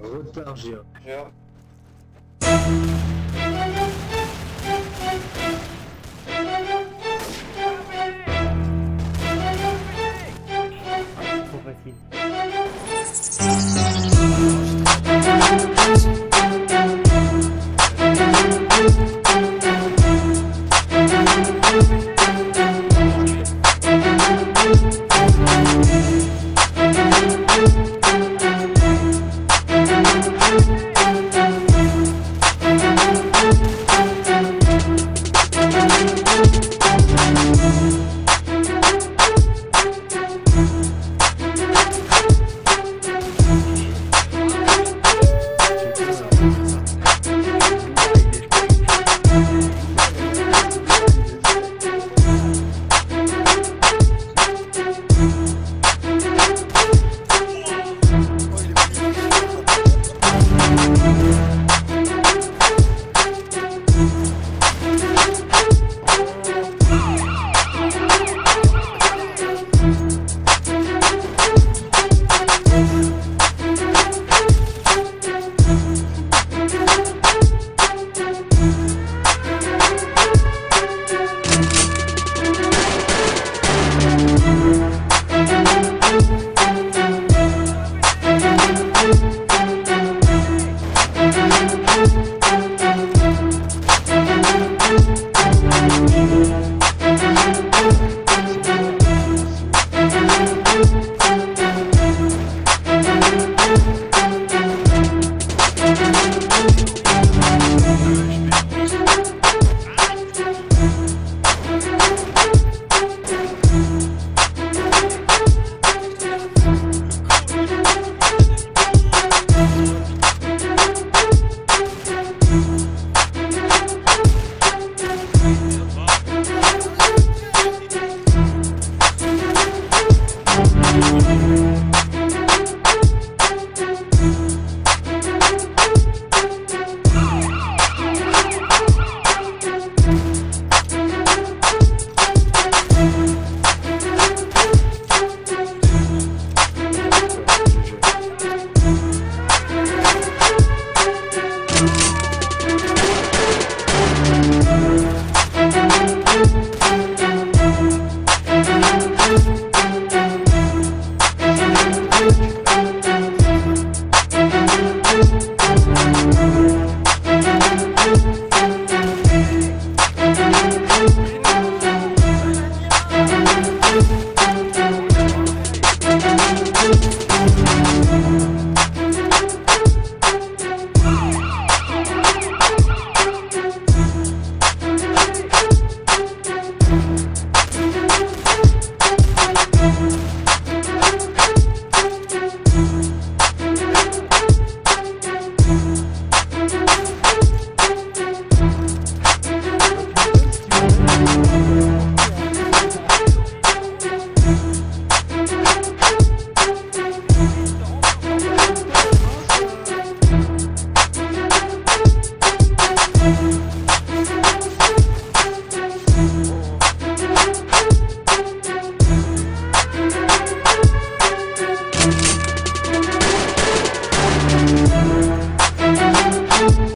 Retard géant. Trop facile.